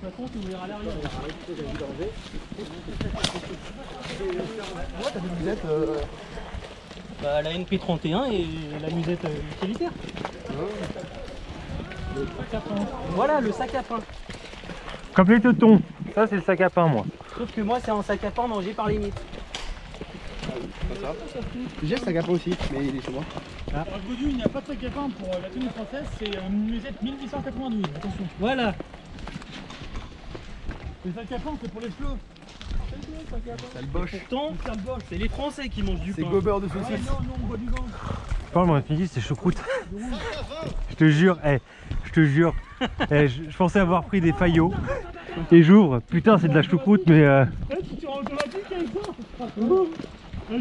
toute façon, tu ouvriras l'arrière. Moi, t'as des musettes. euh, Bah, la NP31 et la musette euh, utilitaire. Voilà, le sac à pain. Comme les teutons. Ça, c'est le sac à pain, moi. Sauf que moi, c'est un sac à pain mangé par les mythes. J'ai le sac à pain aussi, mais il est chez moi. Alors Godu, il n'y a pas de sac à pain pour euh, la tenue française, c'est euh, une musette 1892, attention. Voilà. Le sac à pain, c'est pour les cheveux. T'as le boche. Pourtant, c'est les Français qui mangent du C'est pain. gobeur de Ouais, saucisse. non, non, on boit du vin. Parle, mon midi, c'est choucroute. je te jure, eh, je te jure. Eh, je, je pensais avoir pris des faillots. Et j'ouvre. Putain, c'est de la choucroute, mais. euh, Eh, tu tires en automatique avec ça Euh,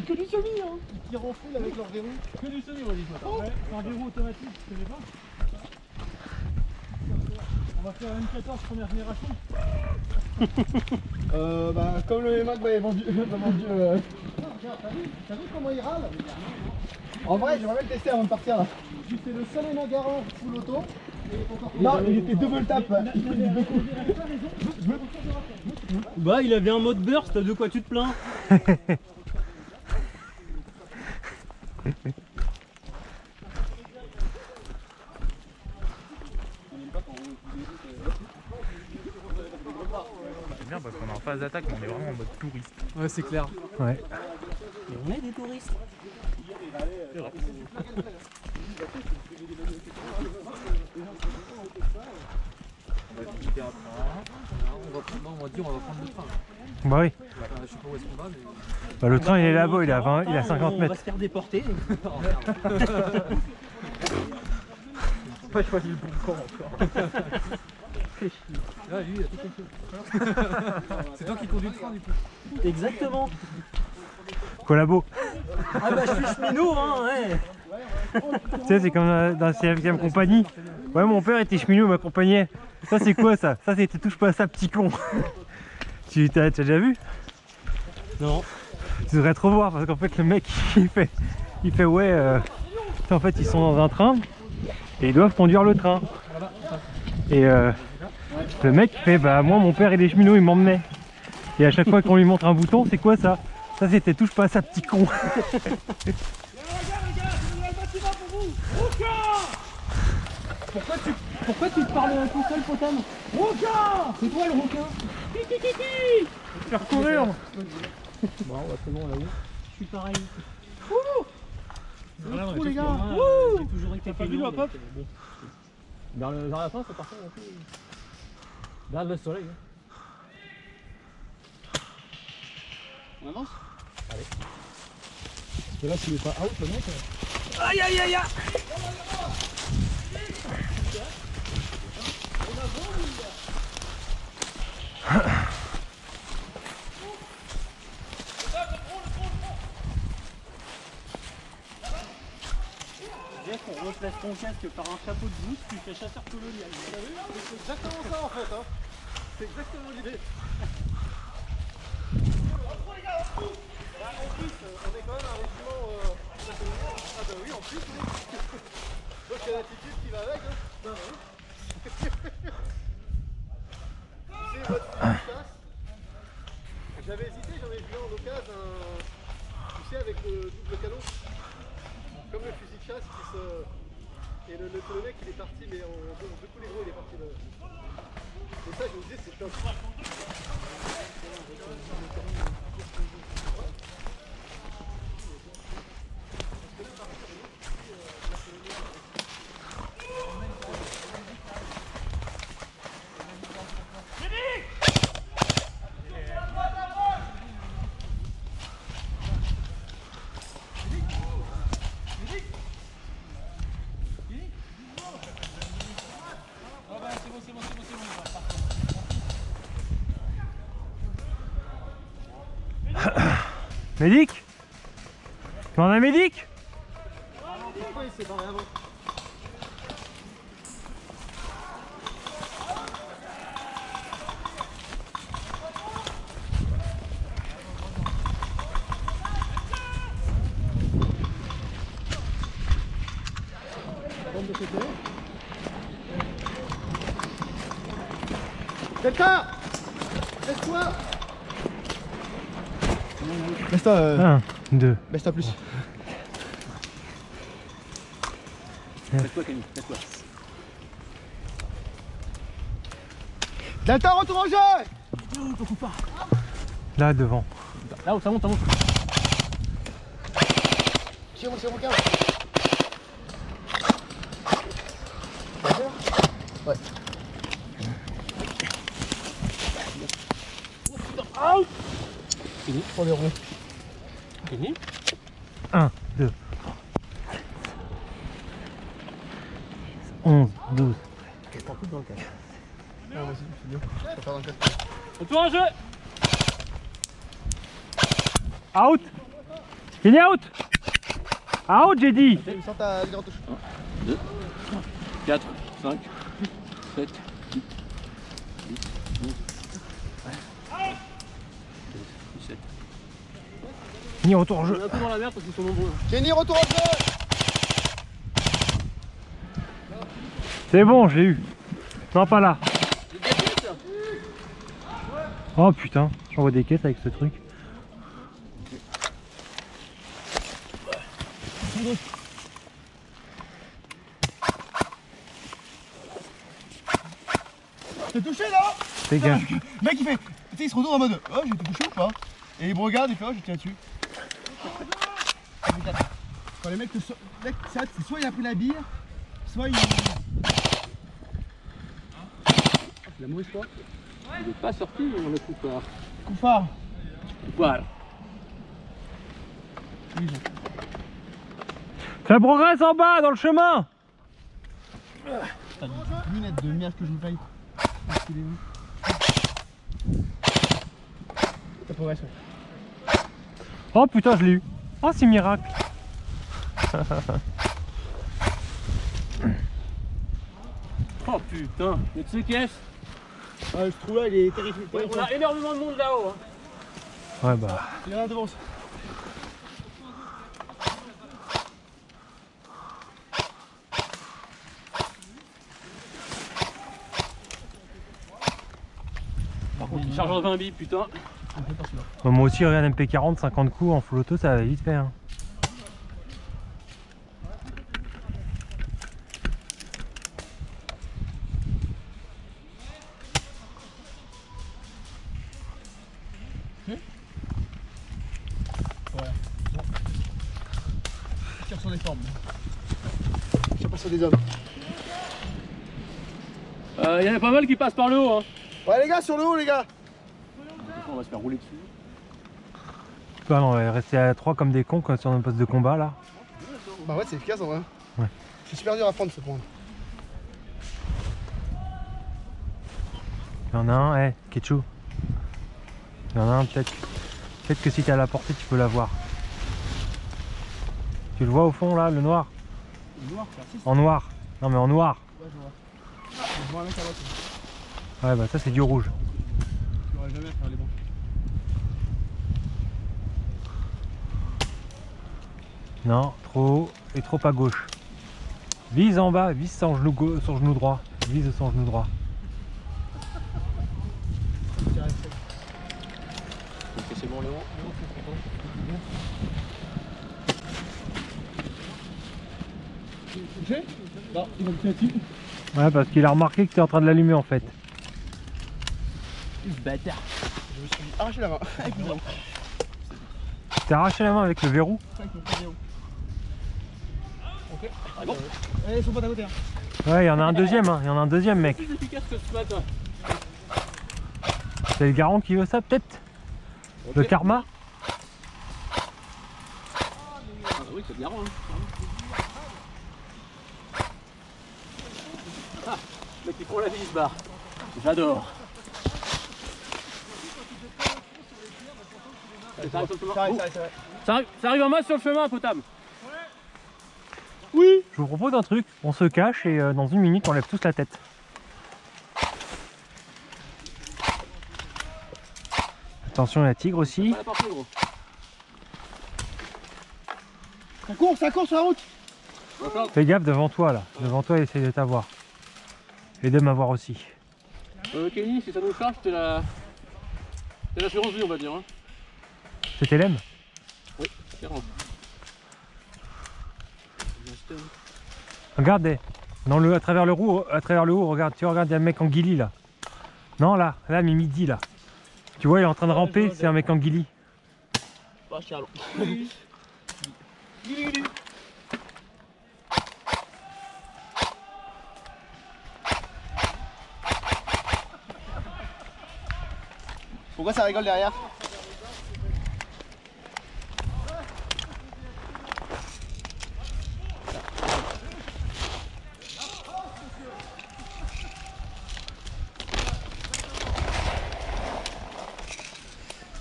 Que du semi, hein Ils renfouillent avec leur verrou. Que du semi, on dit toi. Ouais, c'est un verrou automatique, tu connais pas On va faire une 14 première génération. Euh, bah, comme le Mac m'avait vendu. m'a vendu euh... T'as vu, comment il râle En vrai, j'aimerais bien le tester avant de partir là. C'est le seul Nagaran full auto. Non, il était double tap. Bah, il avait un mode burst, de quoi tu te plains? Bien parce qu'on est en phase d'attaque, mais on est vraiment en mode touriste. Ouais, c'est clair. Ouais. Mais on est des touristes. on va dire, on va prendre le train. Bah oui. je sais pas où est-ce qu'on va, mais. Bah, le train, il est là-bas, il est à 20, il est à 50 On va mètres. se faire déporter. pas choisi le bon camp encore. Ah, lui, il a tout compris. C'est toi qui conduis le train, du coup. Exactement. Collabo. Ah bah, je suis cheminot, hein, ouais. Tu sais, c'est comme dans dans la 5ème compagnie. Ouais, mon père était cheminot, il m'accompagnait. Ça, c'est quoi ça? Ça, c'était touche pas à ça, petit con. tu t'as déjà vu? Non. Tu devrais trop voir parce qu'en fait, le mec, il fait, il fait ouais. euh, tu sais, en fait, ils sont dans un train et ils doivent conduire le train. Et euh, le mec fait bah moi mon père il est cheminot il m'emmenait. Et à chaque fois qu'on lui montre un bouton c'est quoi ça? Ça c'était touche pas à ça petit con. Pourquoi tu, pourquoi tu te parles tout seul, Potam? Requin C'est toi le requin Faire courir Bon, ouais, c'est bon, là où Je suis pareil. Voilà, on est Ouh, tous les gars. Moi, euh, J'ai toujours été pas vu le hop-hop vers la fin, c'est parfait. Regarde le soleil. hein. On avance? Parce que là, s'il est pas out, le mec. euh, Aïe aïe aïe aïe on remplace ton casque par un chapeau de mousse, tu fais chasseur colonial. C'est exactement ça en fait. Hein. C'est exactement l'idée. En plus, euh, on est quand même un régiment. Euh... Ah bah oui, en plus, oui. Donc il y a l'attitude qui va avec. Hein. Non, non. C'est votre fusil de chasse. J'avais hésité, j'en ai vu un en occasion, un... tu sais, avec le double canon. Comme le fusil de chasse qui se. Et le, le, mec il est parti, mais en deux, coups les gros il est parti. Le... Et ça, je me disais, c'est top. Médic? Tu en as Médic? 1, 2. laisse-toi plus. Laisse-toi, Camille, laisse-toi. Delta, retour en jeu Là devant. Là-haut, ça monte, ça monte. Tire, tire mon câble. Ouais. Fini. Prends les ronds. Fini. 1, 2. 11, 12. Prends tout dans le câble. Ah, vas-y, c'est bien. Je faire dans le câble. Retour en jeu. Out Fini out Out j'ai dit Tu sens ta ligne en touche. 4, 5, Fini retour en On jeu. est un peu dans la merde parce qu'ils sont nombreux. Kenny, retour en jeu C'est bon, j'ai eu. Non, pas là. Oh putain, j'envoie des caisses avec ce truc. T'es touché là Fais gaffe. Le mec il fait. Tu sais, il se retourne en mode Oh, j'ai été touché ou pas? Et il me regarde, il fait Oh, j'ai tiré dessus. Quand les mecs te. so- Mec, ça, soit il a pris la bille, soit il. La mauvaise foi. Il n'est pas sorti, mais on le coup pas. Coup phare. Voilà. Ça progresse en bas, dans le chemin T'as des lunettes de merde que je me paye. Ça progresse, ouais. Oh putain, je l'ai eu. Oh, c'est miracle. Oh putain. Mais tu sais qu'est-ce Ah, ce trou là, il est terrifié. On a énormément de monde là-haut. Hein. Ouais, bah. Il y en a devant. Par contre, il charge en 20 billes, putain. Moi aussi, regarde MP40, 50 coups en full auto, ça va vite faire. hein. Pas mal qui passent par le haut. Hein. Ouais, les gars, sur le haut, les gars. On va se faire rouler dessus. On va rester à 3 comme des cons quoi, sur notre poste de combat là. Bah, ouais, c'est efficace en vrai. Ouais. C'est super dur à prendre ce point. Il y en a un, eh, Ketchou. Il y en a un, peut-être. Peut-être que si t'es à la portée, tu peux l'avoir. Tu le vois au fond là, le noir? Noir, c'est artiste. En noir. Non, mais en noir. Ouais, je vois. Ouais, bah ça, c'est du rouge. L'aurais jamais à faire les bons. Non, trop haut et trop à gauche. Vise en bas, vise son genou, genou droit. Vise son genou droit. C'est bon, Léon. Non, il va me. Ouais, parce qu'il a remarqué que t'es en train de l'allumer en fait. Bâtard. Je me suis arraché la main avec mon verrou. T'as arraché la main avec le verrou Avec mon verrou. Ok. Ah bon Eh, ils sont pas d'à côté. Hein. Ouais, il y en a un deuxième, hein. il y en a un deuxième mec. Plus efficace que ce matin. C'est le garant qui veut ça peut-être Le karma Ah oui, c'est bien. Hein. Ah, la barre. J'adore. Ça arrive. Ça ça en masse sur le chemin, potable. Oui Je vous propose un truc, on se cache et euh, dans une minute on lève tous la tête. Attention la tigre aussi. Pas la gros. Ça court, ça court sur la route. Fais gaffe devant toi là, devant toi essaye de t'avoir. Et de m'avoir aussi. Euh, Kenny, si ça nous charge, t'es la. T'es l'assurance vie, on va dire. Hein. C'était l'aime Clairement. Regarde, eh, dans le, à travers le roue, à travers le haut, regarde, tu regardes, il y a un mec en guilly là. Non là, là, mais midi là. Tu vois, il est en train de ramper, c'est un mec en guilly. Bah, Charlot. Ça rigole derrière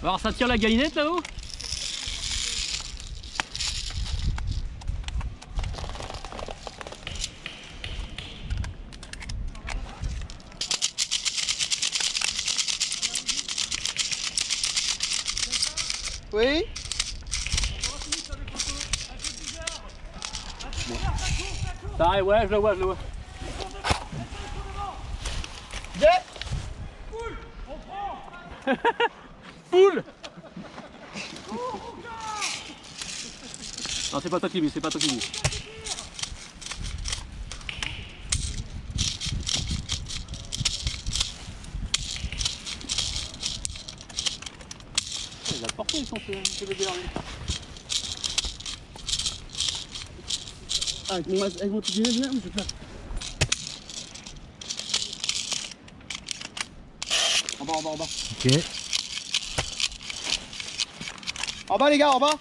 Alors, ça tire la galinette là-haut Oui. Ça arrive, ouais, je le vois, je le vois. Poule. Non, c'est pas toi qui c'est pas toi qui vis. Il a porté son ce bébé là. Ah, avec mon, avec mon de là, je vais faire. En bas, en bas, en bas. Ok. En bas les gars, en bas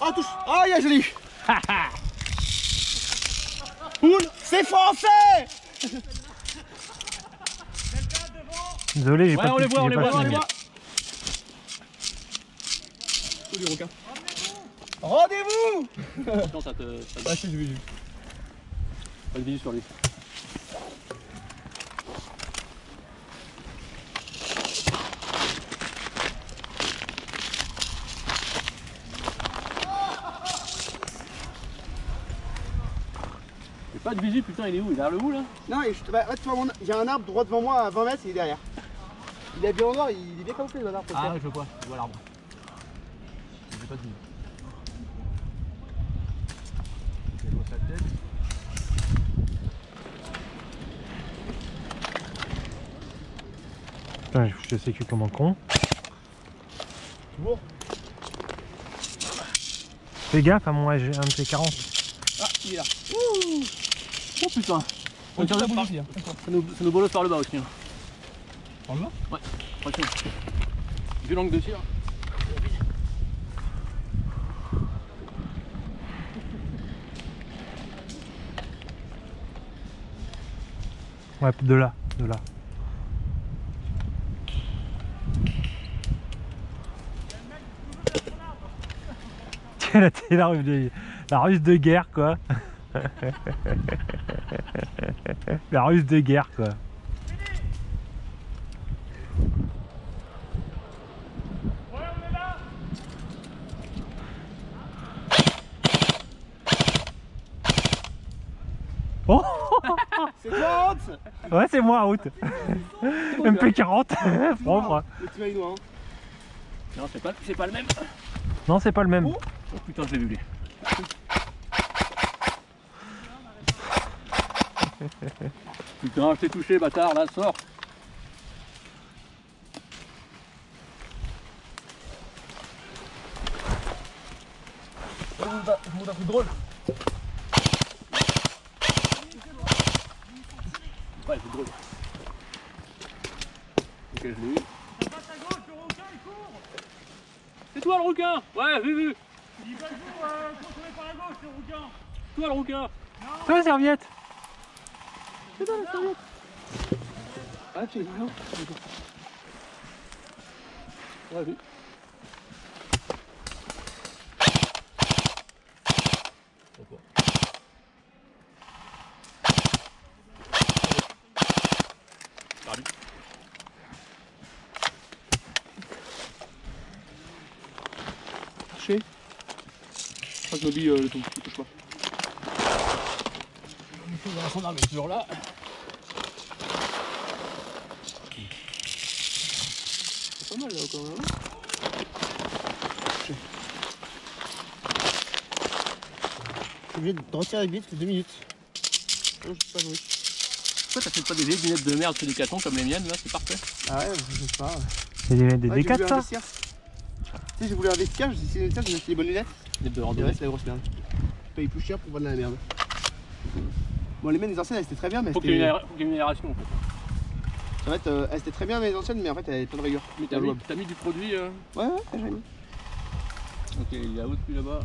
Ah touche Ah il y a joli Poule C'est français Désolé, j'ai Ouais, pas on les voit, on j'ai les voit, on les voit. Tous les requins. Rendez-vous Attention, ça te. Ça te... Ah, si, j'ai vu. Pas de visu sur lui. J'ai pas de visu, putain, il est où? Il est vers le bout là? Non, et je, bah, ouais, tu vois, mon- il y a un arbre droit devant moi à 20 mètres, il est derrière. Il est bien en noir, il est bien camouflé dans l'arbre. Ah, je vois, je vois l'arbre. J'ai pas de visu. Je vois sa tête. Putain, je sais que comme un con. Bon. Fais gaffe à mon AG, un de tes 40. Ah, il est là. Ouh. Oh putain. On tire de par... ça, nous, ça nous bolosse par le bas aussi. Hein. Le Ouais, franchement. Vu l'angle de tir. Ouais, de là, de là. Tiens, là, t'es la de, la ruse de guerre, quoi. la ruse de guerre, quoi. Oh C'est toi, Hans Ouais, c'est moi, out. MP40, propre. Le maïnois, hein. Non, c'est pas, c'est pas le même. Non, c'est pas le même. Oh putain, je l'ai vu lui. putain, je t'ai touché, bâtard, là, sors. Je vous montre un truc drôle. Ouais, c'est drôle. Ok, je l'ai eu. C'est toi le rouquin Ouais, vu, vu Il va jouer euh, contrôlé par la gauche, le rouquin. Toi le rouquin Toi, la serviette Ah, tu es Ouais, vu. Touché. Je Moby, euh, le touche, le touche pas. Gendarme est toujours là. C'est pas mal là quand même. Je suis obligé de retirer les c'est 2 minutes. Non, je sais pas jouer. Pourquoi t'as fait pas des vieilles lunettes de merde chez Decathlon comme les miennes là C'est parfait. Ah ouais, je sais pas. C'est des, des Ouais, j'ai D4 voulu ça investir. Tu sais, j'ai voulu investir, j'ai essayé d'investir, j'ai acheté des bonnes lunettes. De ouais, c'est la grosse merde. Je paye plus cher pour vendre la merde. Bon, les miennes, les anciennes, elles étaient très bien, mais Faut qu'il y ait une c'était. aéra- faut qu'il y ait une aération en fait. En fait, euh, elles étaient très bien, mais les anciennes, mais en fait, elles avaient plein de rigueur. Mais t'as mis, du produit. euh, Ouais, ouais, j'ai mis. Ok, il est à haut depuis là-bas.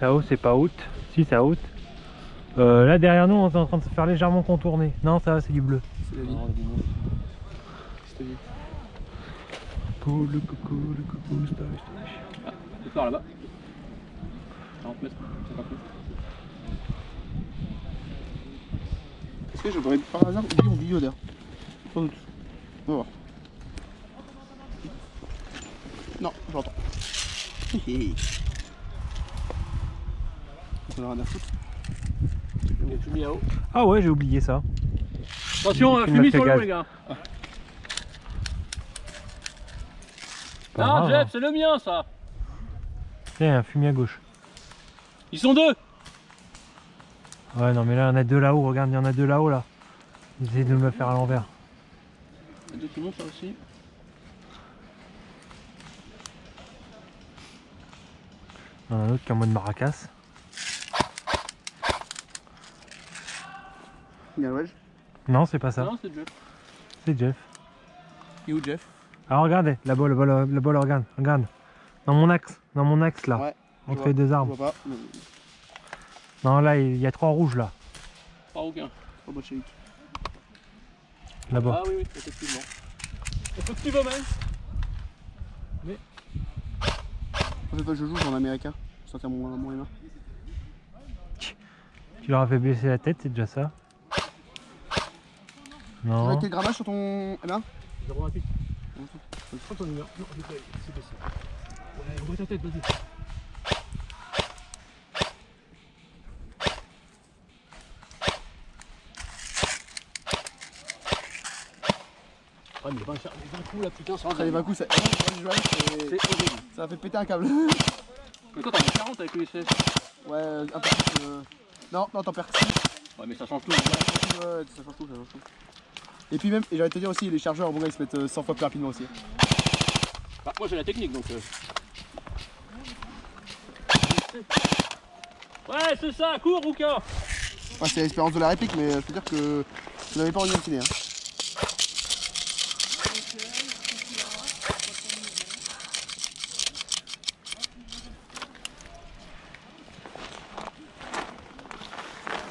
Là-haut, c'est pas out. Si, c'est out. Euh, là, derrière nous, on est en train de se faire légèrement contourner. Non, ça va, c'est du bleu. C'est la vie. 40 mètres, 50 mètres. Est-ce que j'aurais par hasard oublié mon Sans doute. On va voir. Non, j'entends. Hé hé. On a rien à foutre. Il y a tout mis à haut. Ah ouais, j'ai oublié ça. Attention, euh, fumée sur l'eau les gars. Pas Non, Jeff, hein. c'est le mien ça. Tiens, il y a un fumier à gauche. Ils sont deux. Ouais, non, mais là, il y en a deux là-haut. Regarde, il y en a deux là-haut là. Ils essaient de me le faire à l'envers. Il y a deux qui montent là aussi. Il y en a un autre qui est en mode maracas. Il y a wedge. Non, c'est pas ça. Non, c'est Jeff. C'est Jeff. Il est où Jeff? Alors regardez, là-bas, là-bas, là- là-bas, là, regarde, regarde. Dans mon axe, dans mon axe là. Ouais, Entre vois. les deux Je arbres. vois pas. Non, là, il y a trois rouges là. Pas aucun. Oh, bolchevique. Là-bas. Ah oui, oui, effectivement. Il faut que tu vas même. En fait, pas, je joue, j'en américain. Je sortir mon, mon M1. Tu leur as fait baisser la tête, c'est déjà ça. Tu Non. as quel grammage sur ton M1 028. Je prends ton numéro. Non, je sais, c'est possible. Ouais, ouvre ta tête, vas-y. Ah, il va faire des 20 coups là, putain, ça Ça les 20 coups, ça. Ah, je c'est-. Ça a fait péter un câble. Mais toi, t'en as 40 avec le SS. Ouais, un peu plus. euh, Non, non, t'en perds 6. Ouais, mais ça change tout. Ouais, ça change tout, ça change tout. Et puis même, et j'allais te dire aussi, les chargeurs, bon gars, ils se mettent euh, 100 fois plus rapidement aussi. Bah, moi, j'ai la technique donc. euh. Ouais, c'est ça, cours, Rouka Ouais, c'est l'expérience de la réplique, mais euh, je peux dire que vous n'avez pas envie de filer. Hein.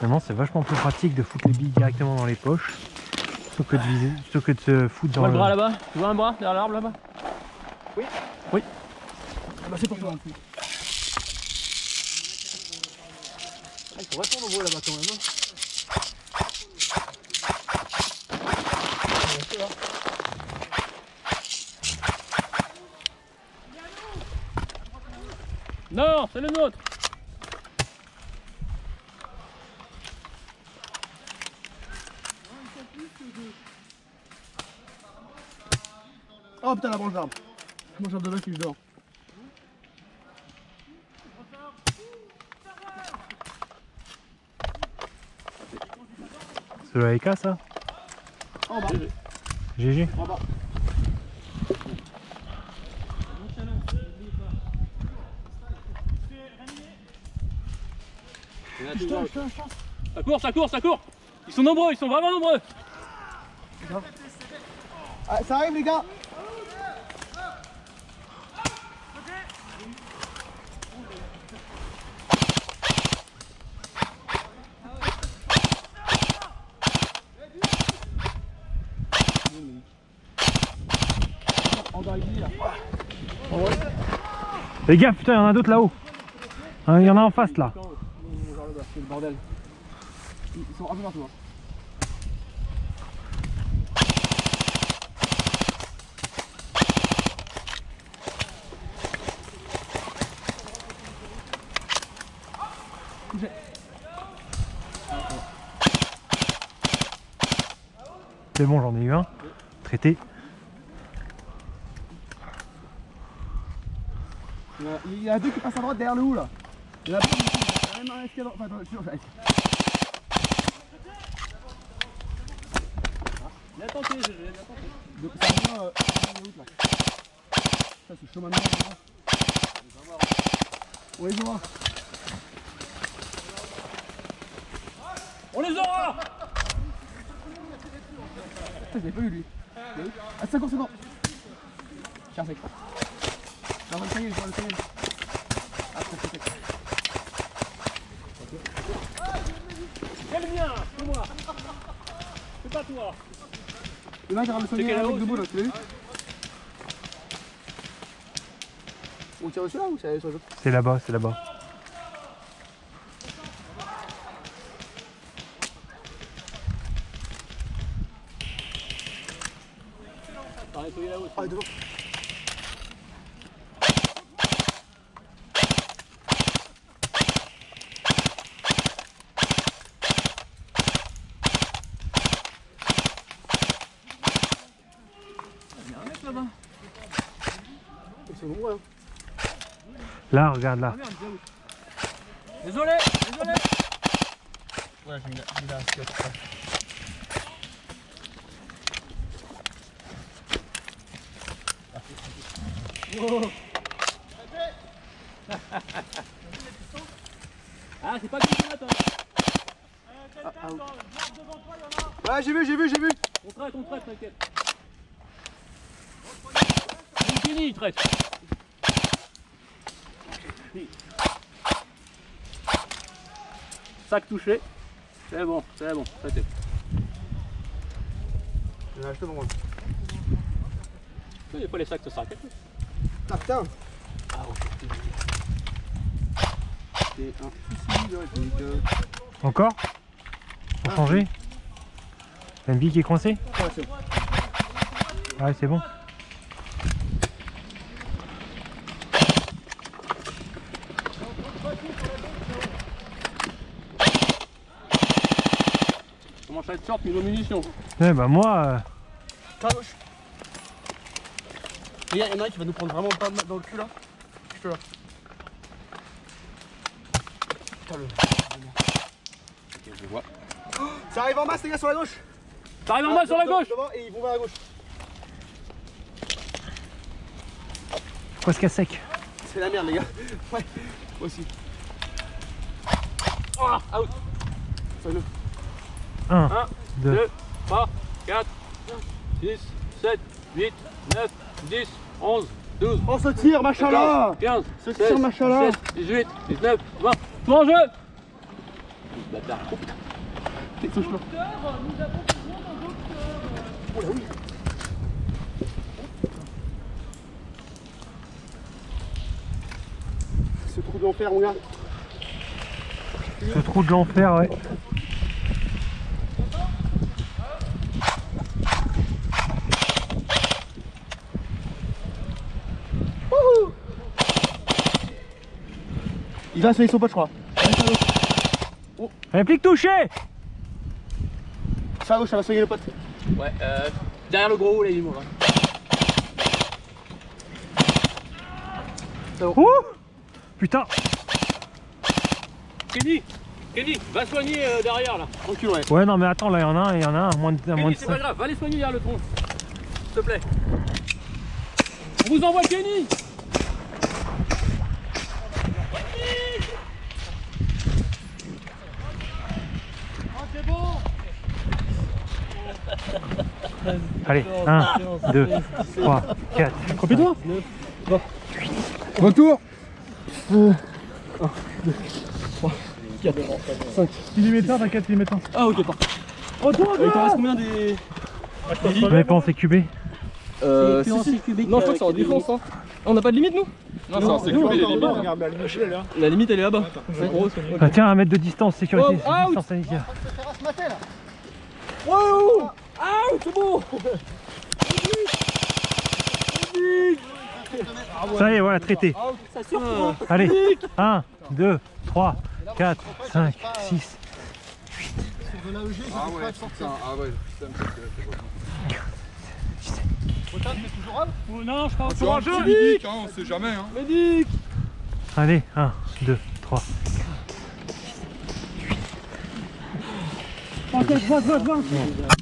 Finalement, c'est vachement plus pratique de foutre les billes directement dans les poches. Plutôt que de, viser, plutôt que de se foutre Tu dans vois le bras là-bas Tu vois un bras derrière l'arbre là-bas Oui. Ah bah c'est pour toi. Ah, il faut répondre au là-bas quand même. hein. Non, c'est le nôtre Oh putain, la branche d'arbre. Donne un qui je dors. C'est le AEK ça En bas, GG. en bas. Ça court, ça court, ça court Ils sont nombreux, ils sont vraiment nombreux Ça arrive, les gars Les gars, putain, il y en a d'autres là-haut. Hein, Il y en a en face là. C'est le bordel. Ils sont un peu partout. Hein. C'est bon, j'en ai eu un. Traité. Il y a deux qui passent à droite derrière le haut là. Il y a deux qui passent un escadron. Il a tenté, tenté. Donc. Ça euh, c'est. On. On les aura Putain, je l'avais pas eu lui. Ah, 50 secondes. Tiens, sec. Non, le cahier, je vois le cahier. Ah, c'est sec. C'est le mien, c'est moi. C'est pas toi. Le mec, il a le soigner quel avec debout là, tu l'as vu On tire celui-là ou c'est sur les autres C'est là-bas, c'est là-bas. Arrête, il est là-haut. Devant. Là, regarde là. Désolé, désolé. Ouais, j'ai mis la, j'ai mis la Ah, c'est pas le petit matin. Ouais, j'ai vu, j'ai vu, j'ai vu. On traite, on traite, t'inquiète. C'est fini, il traite. Sac touché. C'est bon, c'est bon, traité. J'en ai acheté devant moi. Il n'y a pas les sacs de sac. Ah putain Ah. C'est un. Encore Pour changer T'as une bille qui est coincée Ouais, c'est bon. Ouais, c'est bon. Comment ça être short niveau munitions Ouais, bah moi, euh, il y en a un qui va nous prendre vraiment pas mal dans le cul là. Je te là. Putain, le. Je vois. Ça arrive en masse, les gars, sur la gauche. T'arrives en bas sur la gauche devant, et ils vont vers la gauche. presque à sec? C'est la merde, les gars. Ouais, moi aussi. Ah, out Fais-le. 1, Un, 2, 2, 3, 4, 6, 7, 8, 9, 10, 11, 12, On se tire, machin là 15, Ce 16, tir, machin-là. 17, 18, 19, 20. Tout en jeu Bâtard. Oh, putain. T'es touche là. Oh là oui. Ce trou de l'enfer, mon gars. ce trou de l'enfer, ouais. Il va essayer son pote, je crois. Réplique touchée Ça à gauche, ça va soigner le pote. Ouais, euh, derrière le gros, là, il est mort. hein. Ouh Putain Kenny Kenny, va soigner euh, derrière là. Tranquille, ouais. Ouais, non, mais attends, là, il y en a un, il y en a un, moins de, à moins Kenny, de c'est pas 5. grave, va les soigner derrière le tronc. S'il te plaît. On vous envoie Kenny Allez, 1, 2, 3, 4. Copie-toi Retour Il est médecin, t'inquiète, il est médecin. Ah ok, parfait. Retour Il t'en reste combien des. Pas en CQB Euh. si, si. Non, je crois que c'est en défense, hein. On n'a pas de limite, nous Non, c'est un sécurité, les limites. Regarde, la limite, elle est là. La limite, elle est là-bas. Ah, Tiens, un mètre de distance, sécurité, Oh, distance sanitaire. Wow ah, c'est bon Ça y est, voilà, traité. Ça. Allez, 1, 2, 3, 4, 5, 6, 8. l'AEG, ah ouais, putain, ah ouais, c'est tu es toujours Non, je parle sur un. Médic, hein, on sait jamais. Hein. Médic Allez, 1, 2, 3, 4, 5, 6, 8.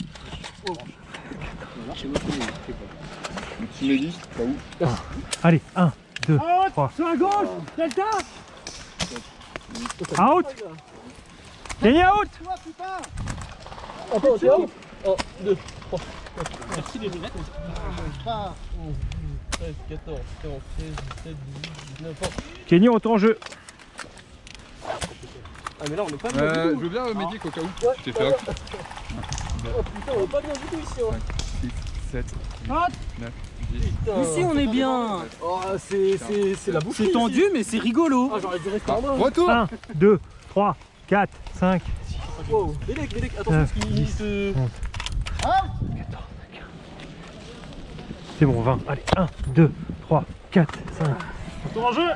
Allez, 1, 2, 3. Sur la gauche, Delta Out Gagné out out. 2, 3. Merci les en jeu. Ah mais là on pas euh, je veux bien euh, médic ah. au cas où. Oh putain, on est pas bien du tout ici. Hein. 6, 7, Out. 9, 10. Putain. Ici on est bien. Oh, c'est c'est- c'est la bouffée. C'est tendu mais c'est rigolo. Ah, j'aurais dû rester en bas. Retour 1, 2, 3, 4, 5, Wow, Médic, Médic, attention, Neuf, parce qu'il se. C'est bon, 20. Allez, 1, 2, 3, 4, 5. Retour en jeu.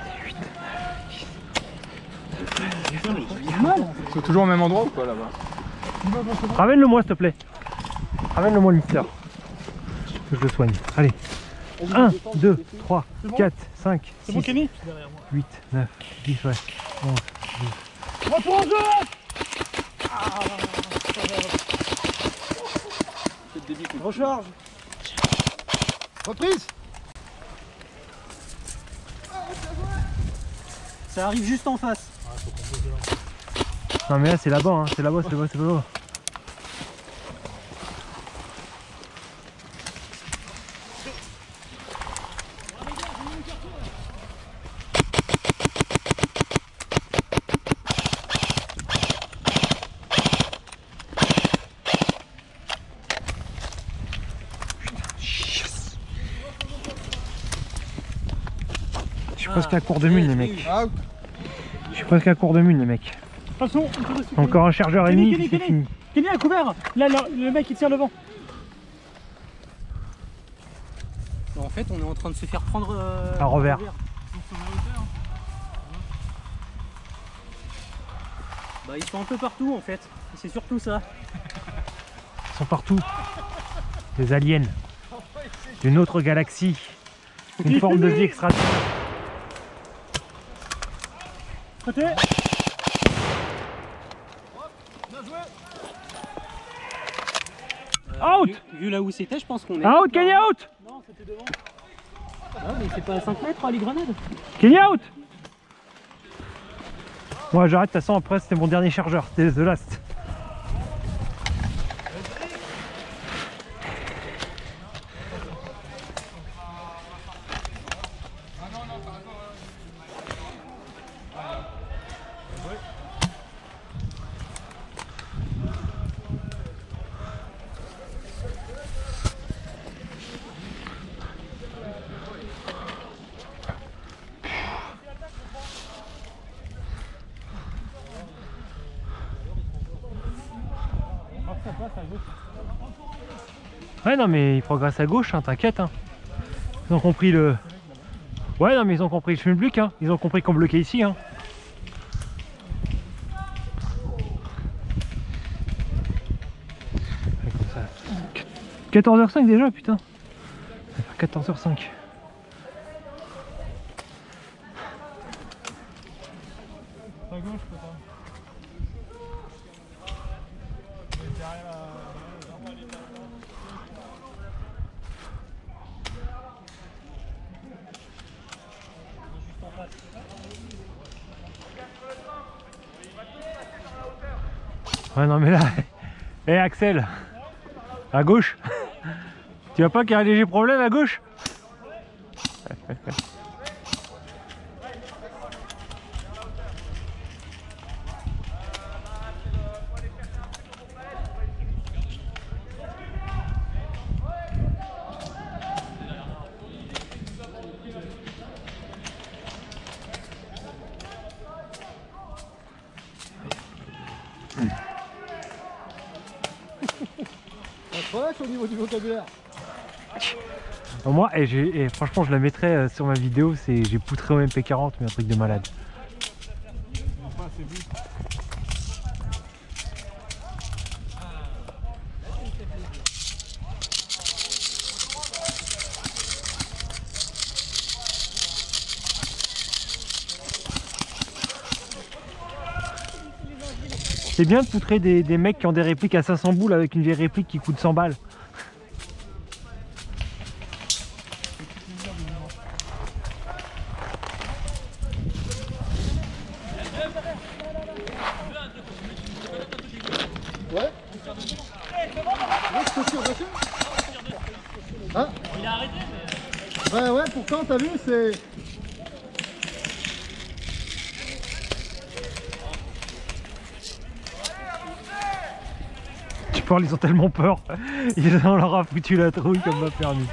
C'est toujours au même endroit ou pas là-bas? Ramène-le-moi, s'il te plaît. Ramène-le-moi, le mister. Que je le soigne. Allez. 1, 2, 3, C'est bon 4, 5, C'est bon, 6, Kenny 8, 9, 10, ouais. 11. Retour en jeu. Recharge. Reprise Ça arrive juste en face. Non, mais là, c'est là-bas, hein. c'est là-bas, c'est là-bas, c'est là-bas. Presque à court de mine, les mecs. Je suis presque à court de mine, les mecs. Attention. Encore un chargeur et Kenny, à couvert. Là, le, le mec il tire le vent. En fait on est en train de se faire prendre euh, À revers. Bah ils sont un peu partout en fait. C'est surtout ça. Ils sont partout. Des aliens. D'une autre galaxie. Une forme de vie extra. Côté. Out Vu, vu là où c'était, je pense qu'on est. Out, Kenny out Non, c'était devant. Ah, mais c'est pas à 5 mètres les grenades. Kenny out Moi j'arrête, de toute façon après c'était mon dernier chargeur, c'était The Last. Non mais ils progressent à gauche, hein, t'inquiète. Hein. Ils ont compris le... Ouais non mais ils ont compris le schmilblick, hein. ils ont compris qu'on bloquait ici. Hein. Ouais, comme ça. 14h05 déjà putain. Ça va faire 14h05. À gauche, peut-être. Ouais non mais là... Eh Axel À gauche Tu vois pas qu'il y a un léger problème à gauche? et, franchement, je la mettrai euh, sur ma vidéo. J'ai poutré au MP40, mais un truc de malade. C'est bien de poutrer des, des mecs qui ont des répliques à 500 boules avec une vieille réplique qui coûte 100 balles. Ils ont tellement peur. Ils on leur a foutu la trouille comme pas permis.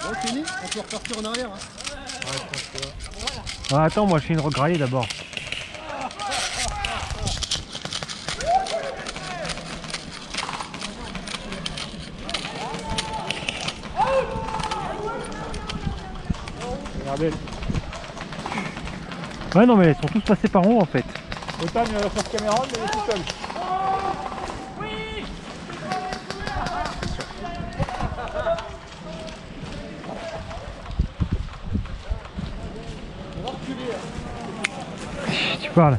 Bon, fini On peut repartir en arrière. Hein. Ah, attends, moi je fais une regraillée d'abord. Regardez, Ouais, non, mais ils sont tous passés par haut en fait. Otan il va faire caméra, mais il est tout seul. Tu parles.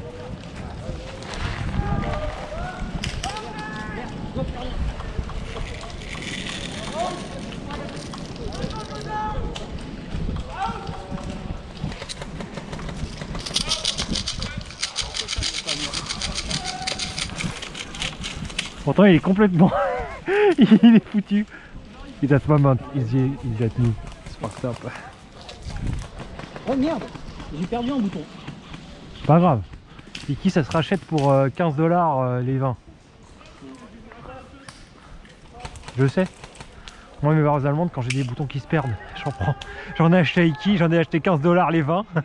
Pourtant il est complètement... il est foutu. It at moment, is is at me. It's fucked up. Oh merde J'ai perdu un bouton. Pas grave. Iki ça se rachète pour euh, 15 dollars les vins? Je sais. Moi mes barres allemandes quand j'ai des boutons qui se perdent, j'en prends. J'en ai acheté à Iki, j'en ai acheté 15 dollars les vins.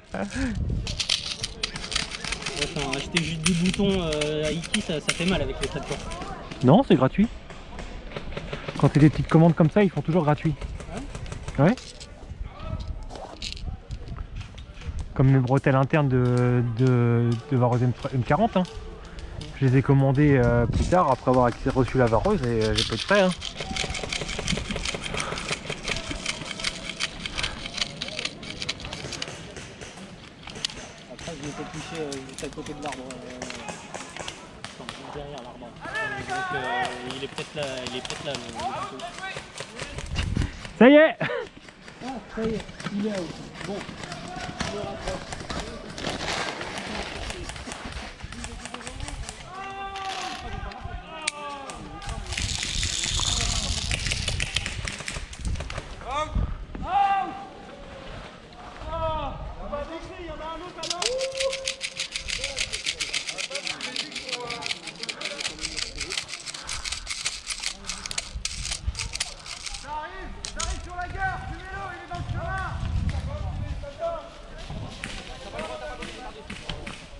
Enfin, acheter juste des boutons euh, à Iki, ça, ça fait mal avec les port. Non, c'est gratuit. Quand t'as des petites commandes comme ça, ils font toujours gratuit. Ouais. Comme mes bretelles internes de, de, de vareuse M- M40. hein. Je les ai commandées euh, plus tard après avoir reçu la vareuse et euh, j'ai pas de frais. hein. Ça y est Ah, ça.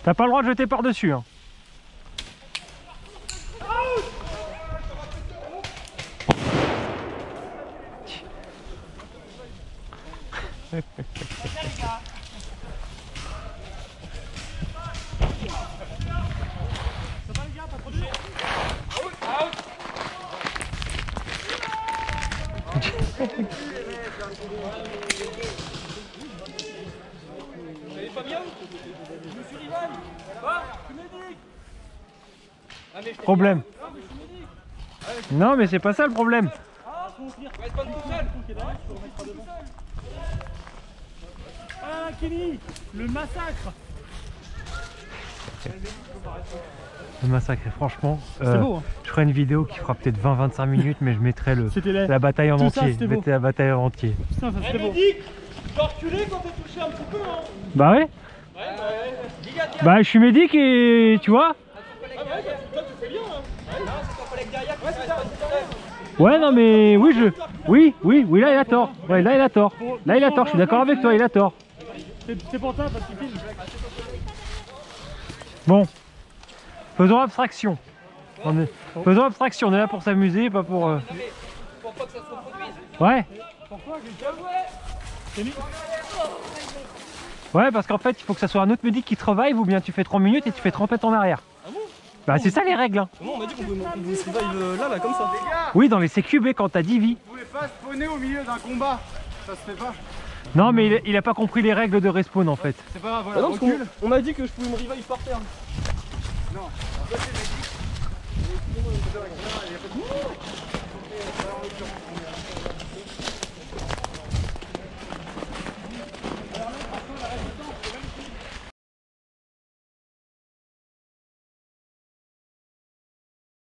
T'as pas le droit de jeter par-dessus. Hein. Problème. Non mais c'est pas ça le problème. Ah, Kenny Le massacre Le massacre, et franchement. C'est euh, beau, hein Je ferai une vidéo qui fera peut-être 20-25 minutes, mais je mettrai le, C'était laid. la bataille en Tout entier. mettrai la bataille en entier. Putain, ça c'était beau. Bah ouais Bah je suis médic et tu vois Ouais non mais oui je oui oui oui là il a tort. Ouais là il a tort. Là il a tort je suis d'accord avec toi il a tort. C'est pour ça, parce qu'il filme. bon. Faisons abstraction. On est- faisons abstraction on est là pour s'amuser pas pour euh, ouais. Ouais, parce qu'en fait, il faut que ça soit un autre médic qui te revive ou bien tu fais 30 minutes et tu fais 30 mètres en arrière. Bah, c'est ça les règles. hein. Non, on m'a dit qu'on pouvait, on revive euh, là, là, comme ça. Oui, dans les CQB quand t'as 10 vies. Vous pouvez pas spawner au milieu d'un combat. Ça se fait pas. Non, mais il, il a pas compris les règles de respawn en fait. C'est pas grave, Bah voilà. non, qu'on on m'a dit que je pouvais me revive par terre. Non, en fait,